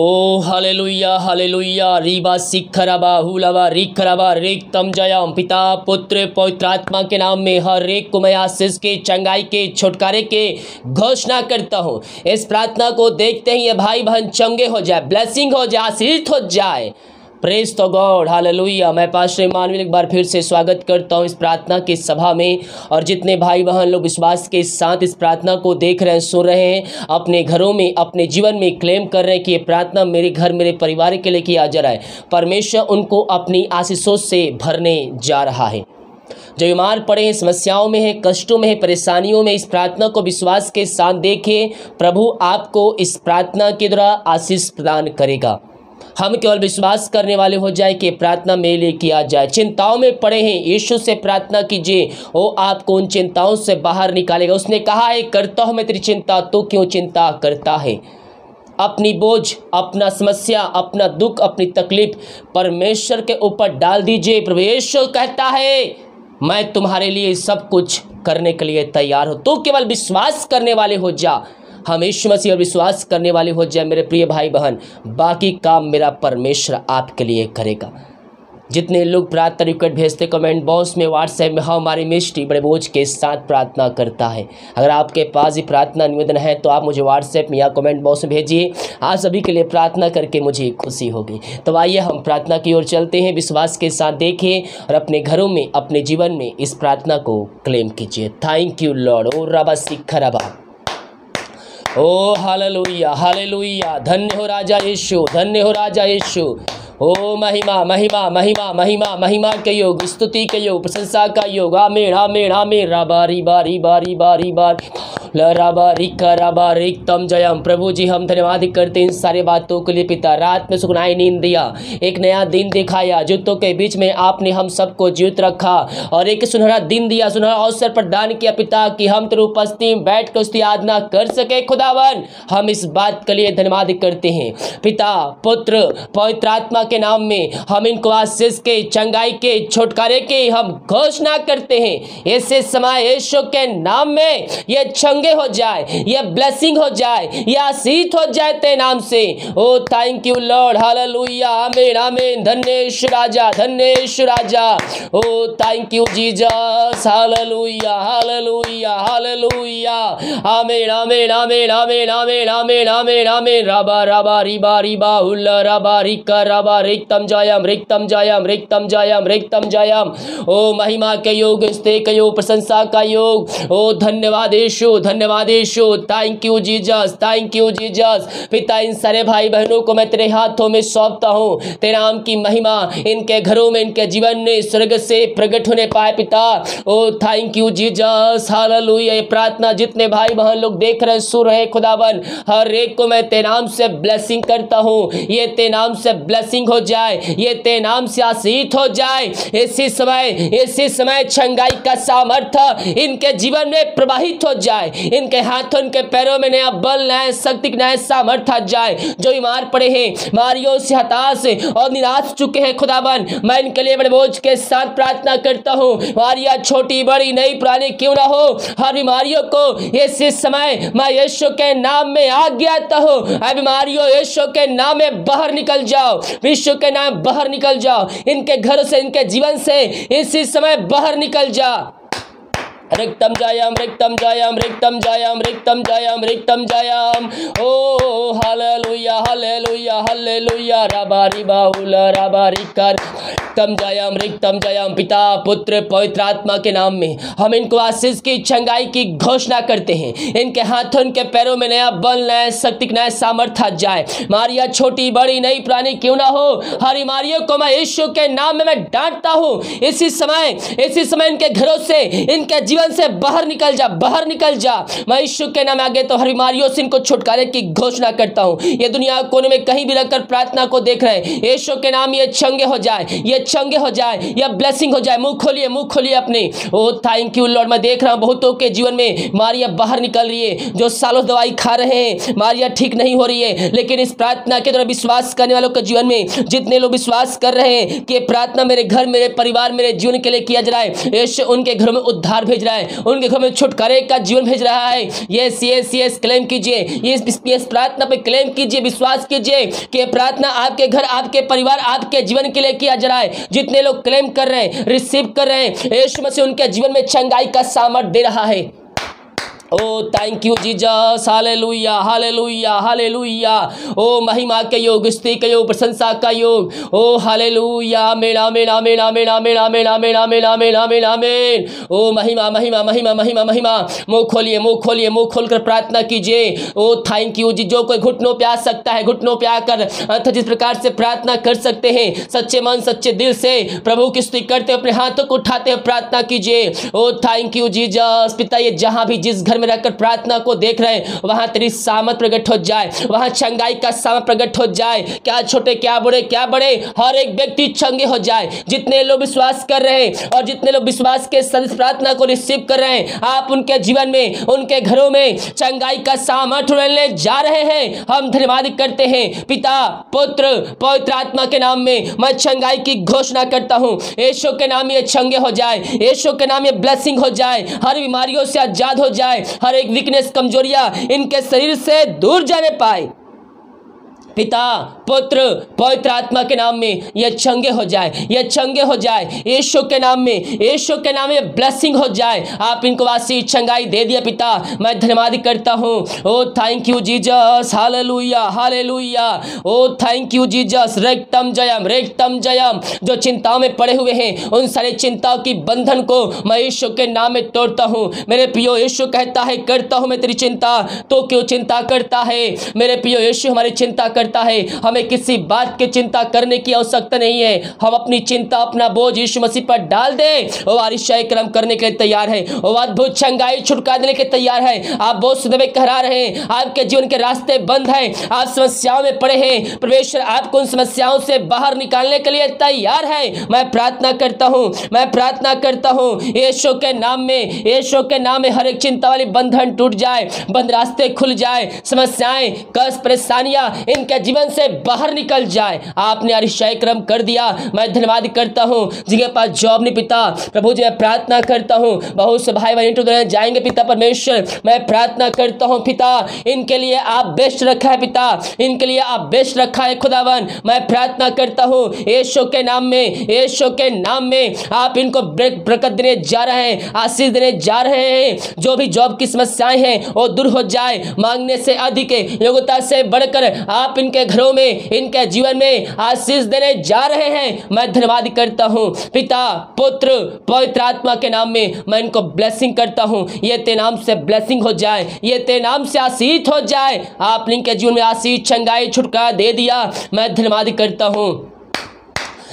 ओ hallelujah hallelujah रीबा सिखरबा हुलबा रिखरबा तम जयम पिता पुत्र पवित्र आत्मा के नाम में हर एक को मैं आशीष के चंगाई के छुटकारे के घोषणा करता हूँ इस प्रार्थना को देखते ही ये भाई बहन चंगे हो जाए ब्लेसिंग हो जाए आशीष हो जाए प्रेस तो गॉड हालेलुया मैं पास्टर इमानुएल एक बार फिर से स्वागत करता हूँ इस प्रार्थना की सभा में। और जितने भाई बहन लोग विश्वास के साथ इस प्रार्थना को देख रहे हैं, सुन रहे हैं, अपने घरों में, अपने जीवन में क्लेम कर रहे हैं कि ये प्रार्थना मेरे घर, मेरे परिवार के लिए किया जा रहा है। परमेश्वर उनको अपनी आशीषों से भरने जा रहा है। जो बीमार पड़े हैं, समस्याओं में है, कष्टों में है, परेशानियों में इस प्रार्थना को विश्वास के साथ देखें, प्रभु आपको इस प्रार्थना के द्वारा आशीष प्रदान करेगा। हम केवल विश्वास करने वाले हो जाए कि प्रार्थना मेरे लिए किया जाए। चिंताओं में पड़े हैं। यीशु से प्रार्थना कीजिए। वो आपको उन चिंताओं से बाहर निकालेगा। उसने कहा है करता हूँ मैं तेरी चिंता। तो क्यों चिंता करता है? अपनी बोझ, अपना समस्या, अपना दुख, अपनी तकलीफ़ परमेश्वर के ऊपर डाल दीजिए। यीशु कहता है, मैं तुम्हारे लिए सब कुछ करने के लिए तैयार हूँ। तो केवल विश्वास करने वाले हो जा। हम यीशु मसीह और विश्वास करने वाले हो जाए मेरे प्रिय भाई बहन। बाकी काम मेरा परमेश्वर आपके लिए करेगा। जितने लोग प्रार्थना रिक्वेस्ट भेजते कमेंट बॉक्स में व्हाट्सएप में हाँ हमारी मिस्ट्री बड़े बोझ के साथ प्रार्थना करता है। अगर आपके पास ही प्रार्थना निवेदन है तो आप मुझे व्हाट्सएप में या कमेंट बॉक्स में भेजिए। आप सभी के लिए प्रार्थना करके मुझे खुशी होगी। तो आइए हम प्रार्थना की ओर चलते हैं, विश्वास के साथ देखें और अपने घरों में, अपने जीवन में इस प्रार्थना को क्लेम कीजिए। थैंक यू लॉर्ड ओ, रबा, सिख, रबा। ओ, हालेलुया हालेलुया। धन्य हो राजा यीशु, धन्य हो राजा यीशु। ओ, महिमा महिमा महिमा महिमा महिमा के योग, स्तुति के योग, प्रशंसा का योग। आमेर आमेर आमेर बारी बारी बारी बारी बारी। लराबा रिका राबा, रिक तम जयम। प्रभु जी हम धन्यवाद करते हैं इन सारे बातों के लिए, पिता। रात में सुखनाई नींद दिया, एक नया दिन दिखाया। जूतों के बीच में आपने हम सबको जीवित रखा और एक सुनहरा दिन दिया, सुनहरा अवसर प्रदान किया, पिता, कि हम तेरे उपस्थिति में बैठ कर उसकी आराधना कर सके। खुदावन, हम इस बात के लिए धन्यवाद करते हैं। पिता, पुत्र, पवित्र आत्मा के नाम में हम इनको आशीष के, चंगाई के, छुटकारे के हम घोषणा करते हैं। ऐसे समय यीशु के नाम में ये चंगे हो जाए, ये ब्लेसिंग हो जाए, ये आशीष हो जाए ते नाम से। ओ thank you Lord hallelujah amen amen धन्येश राजा धन्येश राजा। ओ thank you Jesus hallelujah hallelujah hallelujah amen amen amen आमीन आमीन आमीन आमीन आमीन रबा रबा रिबा रिबा हुल्ला रबा रिका रबा रिक्तम जयम रिक्तम जयम रिक्तम जयम रिक्तम जयम ओ, महिमा के योग स्ते के योग, प्रशंसा का योग। ओ, धन्यवाद, यीशु धन्यवाद यीशु। Thank you Jesus thank you Jesus पिता, इन सारे भाई बहनों को मैं तेरे हाथों में सौंपता हूँ। तेरे नाम की महिमा इनके घरों में, इनके जीवन में, स्वर्ग से प्रकट होने पाए पिता। ओ थैंक यू जीसस हालेलुया ये प्रार्थना जितने भाई बहन लोग देख रहे सुन रहे खुदावन, हर एक को मैं तेरे नाम से ब्लेसिंग करता हूँ। ये ते नाम से ब्लेसिंग हो जाए, ये ते नाम से आशीष हो जाए। इसी समय इसी समय छंगाई का सामर्थ्य इनके जीवन में प्रवाहित हो जाए। इनके हाथों, इनके पैरों में नया बल, नया शक्ति, नया सामर्थ्य आ जाए। जो बीमार पड़े हैं, मारियों से हताश और निराश चुके हैं खुदाबन मैं इनके लिए बड़े बोझ के साथ प्रार्थना करता हूँ। मारिया छोटी, बड़ी, नई, पुरानी क्यों ना हो? हर बीमारियों को इसी समय। मैं यीशु के नाम में आज्ञाता हूँ। हर बीमारियों, यीशु के नाम में बाहर निकल जाओ। विश्व के नाम बाहर निकल जाओ। इनके घर से, इनके जीवन से, इसी समय बाहर निकल जा। रिक्तम जायाम रिक्तम जायाम रिक्तम जायाम रिक्तम जायाम रिक्तम जायाम। ओ, हालेलुया हालेलुया हालेलुया। रबा रिबा उला रबा रिकर रिक्तम जायाम रिक्तम जायाम। पिता, पुत्र, पवित्र आत्मा के नाम में हम इनको आशीष की, चंगाई की घोषणा करते हैं। इनके हाथों, इनके पैरों में नया बल, नया शक्ति, नया सामर्थ्य जाए। मारिया छोटी, बड़ी, नई प्राणी क्यों ना हो? हर बीमारियों को मैं यीशु के नाम में मैं डांटता हूँ। इसी समय इसी समय इनके घरों से, इनके जीवन से बाहर निकल जा, बाहर निकल जा। मैं यीशु के नाम आगे तो हर बीमारियों से इनको छुटकारे की घोषणा करता हूँ। ये दुनिया कोने में कहीं भी रखकर प्रार्थना को देख रहे हैं। यीशु के नाम ये चंगे हो जाए, ये चंगे हो जाए, या ब्लेसिंग हो जाए। मुँह खोलिए मुँह खोलिए अपने। ओ थैंक यू लॉर्ड मैं देख रहा हूँ बहुतों के जीवन में मारिया बाहर निकल रही है, जो सालों दवाई खा रहे हैं। मारिया ठीक नहीं हो रही है, लेकिन इस प्रार्थना के द्वारा विश्वास करने वालों के जीवन में जितने लोग विश्वास कर रहे हैं कि प्रार्थना मेरे घर, मेरे परिवार, मेरे जीवन के लिए किया जा रहा है उनके घरों में उद्धार भेज रहा उनके घर में छुटकारे का जीवन भेज रहा है। यस यस यस क्लेम कीजिए। इस प्रार्थना पर क्लेम कीजिए, विश्वास कीजिए कि प्रार्थना आपके घर, आपके परिवार, आपके जीवन के लिए किया जा रहा है। जितने लोग क्लेम कर रहे हैं रिसीव कर रहे हैं, यीशु मसीह उनके जीवन में चंगाई का सामर्थ दे रहा है। ओ thank you Jesus hallelujah hallelujah hallelujah ओ महिमा के योग स्तुति के योग, प्रशंसा का योग. ओ हालेलुया मेरा मेरा मेरा मेरा मेरा मेरा मेरा मेरा मेरा मेरा मेन ओ महिमा महिमा महिमा महिमा महिमा. मुँह खोलिए मुँह खोलिए, मुँह खोलकर प्रार्थना कीजिए. ओ थैंक यू जी. जो कोई घुटनों पे आ सकता है, घुटनों पे आकर अर्थात जिस प्रकार से प्रार्थना कर सकते हैं, सच्चे मन, सच्चे दिल से, प्रभु की स्तुति करते, अपने हाथों को उठाते, प्रार्थना कीजिए. ओ थैंक यू जीजस पिता ये जहाँ भी, जिस घर में रहकर प्रार्थना को देख रहे वहाँ तेरी सामत प्रकट हो जाए, वहाँ चंगाई का सामत प्रकट हो जाए। क्या छोटे, क्या बड़े क्या बड़े, हर एक व्यक्ति चंगे हो जाए। जितने लोग विश्वास कर रहे हैं और जितने लोग विश्वास के संदेश प्रार्थना को रिसीव कर रहे हैं, आप उनके जीवन में, उनके घरों में चंगाई का सामर्थ लेने जा रहे हैं। हम धन्यवाद करते हैं, पिता, पुत्र, पवित्र आत्मा के नाम में मैं चंगाई की घोषणा करता हूँ। यशो के नाम ये चंगे हो जाए, यशो के नाम ये ब्लेसिंग हो जाए, हर बीमारियों से आज़ाद हो जाए हर एक वीकनेस कमजोरियाँ इनके शरीर से दूर जाने पाए। पिता पुत्र पवित्र आत्मा के नाम में यह चंगे हो जाए, यह चंगे हो जाए, यीशु के नाम में, यीशु के नाम में ब्लेसिंग हो जाए। आप इनको वासी चंगाई दे दिया पिता, मैं धन्यवाद करता हूँ। ओ thank you Jesus hallelujah hallelujah O thank you Jesus रेक्तम जयम रेक्तम जयम जो चिंताओं में पड़े हुए हैं, उन सारी चिंताओं की बंधन को मैं यीशु के नाम में तोड़ता हूँ। मेरे पियो यीशु कहता है, करता हूँ मैं तेरी चिंता। तो क्यों चिंता करता है? मेरे पियो यीशु हमारी चिंता करता है। हमें किसी बात की चिंता करने की आवश्यकता नहीं है। हम अपनी चिंता, अपना बोझ यीशु मसीह पर डाल दे। वो आरिशाई क्रम करने के लिए तैयार है। वो अद्भुत चंगाई छुटका देने के तैयार है। आप बहुत सुदमे कहरा रहे हैं। आपके जीवन के रास्ते बंद हैं। आप समस्याओं में पड़े हैं। परमेश्वर आपको उन समस्याओं से बाहर निकालने के लिए तैयार है। मैं प्रार्थना करता हूँ, मैं प्रार्थना करता हूँ, यीशु के नाम में, यीशु के नाम में हर एक चिंता वाली बंधन टूट जाए, बंद रास्ते खुल जाए, समस्याएँ, कष्ट, परेशानियाँ इनके जीवन से बाहर निकल जाए। आपने अरिशय क्रम कर दिया। मैं धन्यवाद करता हूँ। जिनके पास जॉब नहीं पिता। प्रभु जी, मैं प्रार्थना करता हूँ। बहुत से भाई बहन जाएँगे पिता परमेश्वर। मैं प्रार्थना करता हूँ, पिता, इनके लिए आप बेस्ट रखा है, पिता। इनके लिए आप बेस्ट रखा है, खुदावन। मैं प्रार्थना करता हूँ, यशो के नाम में, यशो के नाम में आप इनको बरकत देने जा रहे हैं, आशीष देने जा रहे हैं। जो भी जॉब की समस्याएँ हैं, वो दूर हो जाए। मांगने से अधिक, योग्यता से बढ़कर आप इनके घरों में इनके जीवन में आशीष देने जा रहे हैं। मैं धन्यवाद करता हूँ। पिता, पुत्र, पवित्र आत्मा के नाम में मैं इनको ब्लेसिंग करता हूँ। ये ते नाम से ब्लेसिंग हो जाए। ये ते नाम से आशीष हो जाए। आपने इनके जीवन में आशीष छंगाई छुटका दे दिया। मैं धन्यवाद करता हूँ।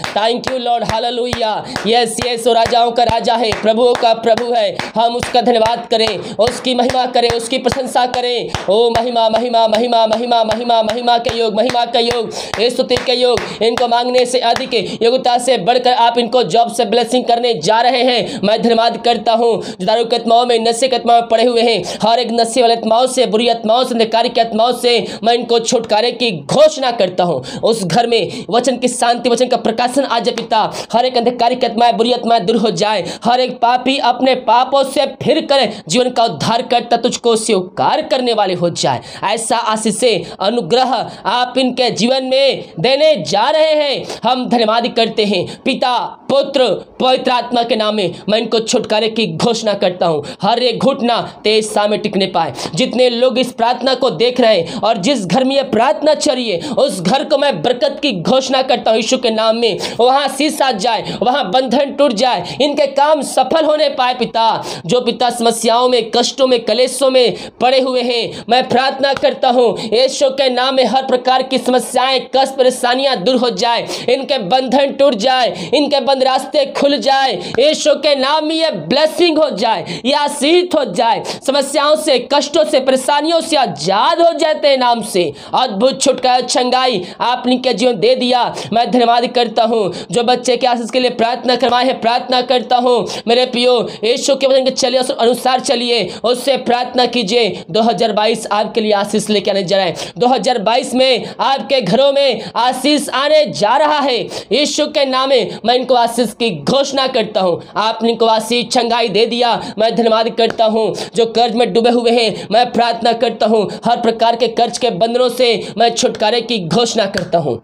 Thank you Lord hallelujah yes yes राजाओं का राजा है, प्रभुओं का प्रभु है। हम उसका धन्यवाद करें, उसकी महिमा करें, उसकी प्रशंसा करें। ओ महिमा महिमा महिमा महिमा महिमा महिमा के योग, महिमा का योग स्तुति के योग। इनको मांगने से अधिक योग्यता से बढ़कर आप इनको जॉब से ब्लेसिंग करने जा रहे हैं। मैं धन्यवाद करता हूँ। जो दारू के आत्माओं में, नशे के आत्माओं में पड़े हुए हैं। हर एक नशे वाले आत्माओं से, बुरी आत्माओं से निकारी के आत्माओं से मैं इनको छुटकारे की घोषणा करता हूँ। उस घर में वचन की शांति, वचन का प्रकाश शासन आज पिता हर एक अंधकारिक आत्माएँ, बुरी आत्माएँ दूर हो जाए। हर एक पापी अपने पापों से फिर कर। जीवन का उद्धार करता तुझको स्वीकार करने वाले हो जाए। ऐसा आशीष अनुग्रह आप इनके जीवन में देने जा रहे हैं। हम धन्यवाद करते हैं। पिता, पुत्र, पवित्र आत्मा के नाम में मैं इनको छुटकारे की घोषणा करता हूँ। हर एक घुटना तेज सामने टिकने पाए। जितने लोग इस प्रार्थना को देख रहे हैं और जिस घर में यह प्रार्थना चलिए उस घर को मैं बरकत की घोषणा करता हूँ। यीशु के नाम में वहाँ शीशा जाए, वहाँ बंधन टूट जाए, इनके काम सफल होने पाए पिता। जो पिता समस्याओं में, कष्टों में, कलेशों में पड़े हुए हैं, मैं प्रार्थना करता हूँ, यशो के नाम में हर प्रकार की समस्याएँ, कष्ट, परेशानियाँ दूर हो जाए, इनके बंधन टूट जाए, इनके बंद रास्ते खुल जाए, यीशु के नाम में ये ब्लेसिंग हो जाए, ये आशीष हो जाए, समस्याओं से, कष्टों से, परेशानियों से आज़ाद हो जाते नाम से। अद्भुत छुटकारा छंगाई आपने के जीवन दे दिया। मैं धन्यवाद करता हूँ। जो बच्चे के आशीष के लिए प्रार्थना करवाए हैं प्रार्थना करता हूँ। मेरे पियो यीशु के वचन के चलिए अनुसार चलिए। उससे प्रार्थना कीजिए 2022 आपके लिए आशीष लेके आने जा रहा है। 2022 में आपके घरों में आशीष आने जा रहा है। यीशु के नाम में मैं इनको आशीष की घोषणा करता हूँ। आपने इनको आशीष छंगाई दे दिया। मैं धन्यवाद करता हूँ। जो कर्ज में डूबे हुए हैं, मैं प्रार्थना करता हूँ। हर प्रकार के कर्ज के बंधनों से मैं छुटकारे की घोषणा करता हूँ।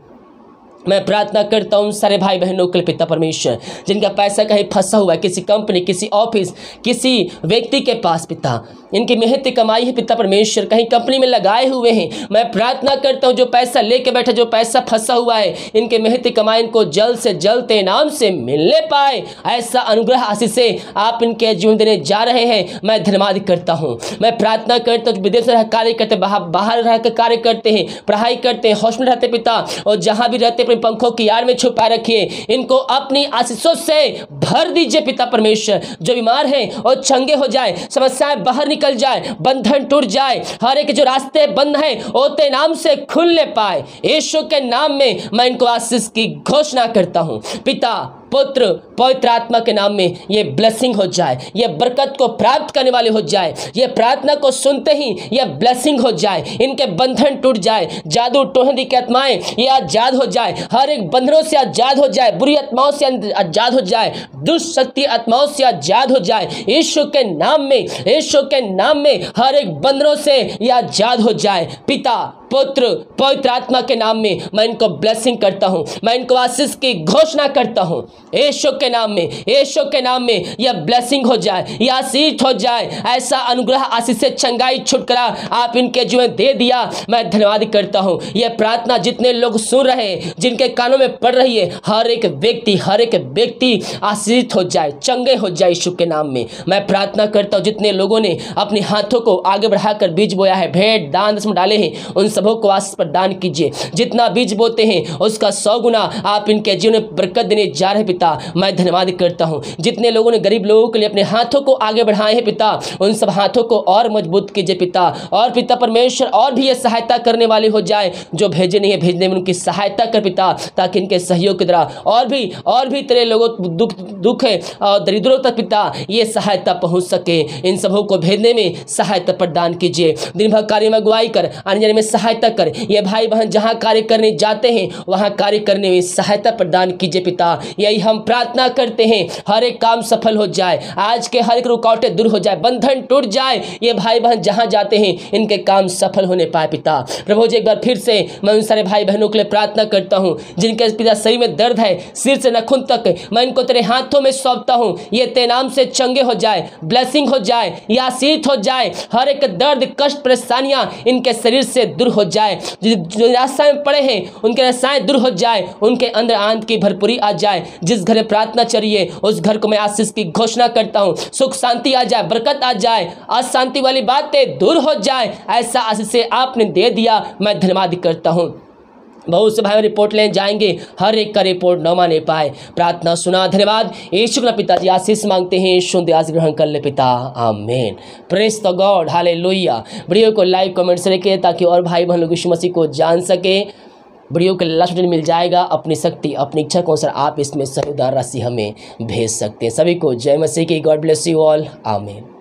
मैं प्रार्थना करता हूँ सारे भाई बहनों के लिए पिता परमेश्वर, जिनका पैसा कहीं फंसा हुआ है, किसी कंपनी, किसी ऑफ़िस, किसी व्यक्ति के पास पिता। इनकी मेहनत, कमाई है पिता परमेश्वर, कहीं कंपनी में लगाए हुए हैं। मैं प्रार्थना करता हूँ जो पैसा लेके बैठे जो पैसा फंसा हुआ है, इनके मेहनत, कमाई इनको जल्द से जल्द नाम से मिलने पाए। ऐसा अनुग्रह आशीष से आप इनके जीवन देने जा रहे हैं, मैं धन्यवाद करता हूँ। मैं प्रार्थना करता हूँ विदेश रह कार्य करते, बाहर रह कर कार्य करते हैं, पढ़ाई करते हैं, हॉस्टल रहते पिता, और जहाँ भी रहते अपने पंखों की यार में छुपा रखिए। इनको अपनी आशीषों से भर दीजिए पिता परमेश्वर। जो बीमार हैं और चंगे हो जाए, समस्याएँ बाहर निकल जाए, बंधन टूट जाए, हर एक जो रास्ते बंद हैं, ओते नाम से खुलने पाए। यीशु के नाम में मैं इनको आशीष की घोषणा करता हूँ। पिता पुत्र पवित्र आत्मा के नाम में ये ब्लेसिंग हो जाए, ये बरकत को प्राप्त करने वाले हो जाए, ये प्रार्थना को सुनते ही ये ब्लेसिंग हो जाए, इनके बंधन टूट जाए, जादू टोहदी की आत्माएँ ये आज़ाद हो जाए, हर एक बंधनों से आज़ाद हो जाए, बुरी आत्माओं से आज़ाद हो जाए दुष्शक्ति आत्माओं से आज़ाद हो जाए, यीशु के नाम में, यीशु के नाम में हर एक बंधनों से ये आज़ाद हो जाए, पिता पुत्र पवित्र आत्मा के नाम में मैं इनको ब्लेसिंग करता हूँ। मैं इनको आशीष की घोषणा करता हूँ। यीशु के नाम में, यीशु के नाम में यह ब्लेसिंग हो जाए, यह आशीष हो जाए, ऐसा अनुग्रह, आशीष से चंगाई, छुटकरा आप इनके जीवन दे दिया, मैं धन्यवाद करता हूँ। यह प्रार्थना जितने लोग सुन रहे हैं, जिनके कानों में पड़ रही है, हर एक व्यक्ति, हर एक व्यक्ति आशीष हो जाए, चंगे हो जाए यीशु के नाम में। मैं प्रार्थना करता हूँ, जितने लोगों ने अपने हाथों को आगे बढ़ाकर बीज बोया है, भेंट, दान में डाले हैं, उन सब सबों को आस पर दान कीजिए। जितना बीज बोते हैं, उसका सौ गुना आप इनके जीवन में बरकत देने जा रहे पिता। मैं धन्यवाद करता हूँ। जितने लोगों ने गरीब लोगों के लिए अपने हाथों को आगे बढ़ाए हैं पिता, उन सब हाथों को और मज़बूत कीजिए पिता। और पिता, परमेश्वर और भी ये सहायता करने वाले हो जाए, जो भेजे नहीं है, भेजने में उनकी सहायता कर पिता, ताकि इनके सहयोग के द्वारा और भी और भी तेरे लोगों दुख दुख है और दरिद्रों तक पिता, ये सहायता पहुँच सके। इन सबों को भेजने में सहायता प्रदान कीजिए। दिन भर कार्य में अगुवाई कर, आने जाने में सहायता सहायता कर। ये भाई बहन जहाँ कार्य करने जाते हैं, वहाँ कार्य करने में सहायता प्रदान कीजिए पिता। यही हम प्रार्थना करते हैं, हर एक काम सफल हो जाए, आज के हर एक रुकावटें दूर हो जाए, बंधन टूट जाए, ये भाई बहन जहाँ जाते हैं, इनके काम सफल होने पाए पिता। प्रभु जी, एक बार फिर से मैं उन सारे भाई बहनों के लिए प्रार्थना करता हूँ, जिनके पिता शरीर में दर्द है, सिर से नखुन तक, मैं इनको तेरे हाथों में सौंपता हूँ, ये ते नाम से चंगे हो जाए ब्लेसिंग हो जाए, या शीत हो जाए, हर एक दर्द, कष्ट, परेशानियाँ इनके शरीर से दूर हो जाए। जो निराशा में पड़े हैं, उनके निराशाएँ दूर हो जाए, उनके अंदर आनंद की भरपूरी आ जाए। जिस घर में प्रार्थना चलिए, उस घर को मैं आशीष की घोषणा करता हूँ। सुख शांति आ जाए, बरकत आ जाए अशांति वाली बातें दूर हो जाए, ऐसा आशीष आपने दे दिया, मैं धन्यवाद करता हूँ। बहुत से भाई रिपोर्ट लेने जाएँगे। हर एक का रिपोर्ट न माने पाए। प्रार्थना सुना, धन्यवाद। यीशु का पिताजी आशीष मांगते हैं। शुद्ध आज ग्रहण कर ले पिता। आमेन। Praise the God hallelujah video को लाइक कमेंट से रखें ताकि और भाई बहन लोग यीशु मसीह को जान सके। वीडियो के लास्ट मिल जाएगा। अपनी शक्ति, अपनी इच्छा को अनुसार आप इसमें सही राशि हमें भेज सकते हैं। सभी को जय मसीह की। God bless you all amen.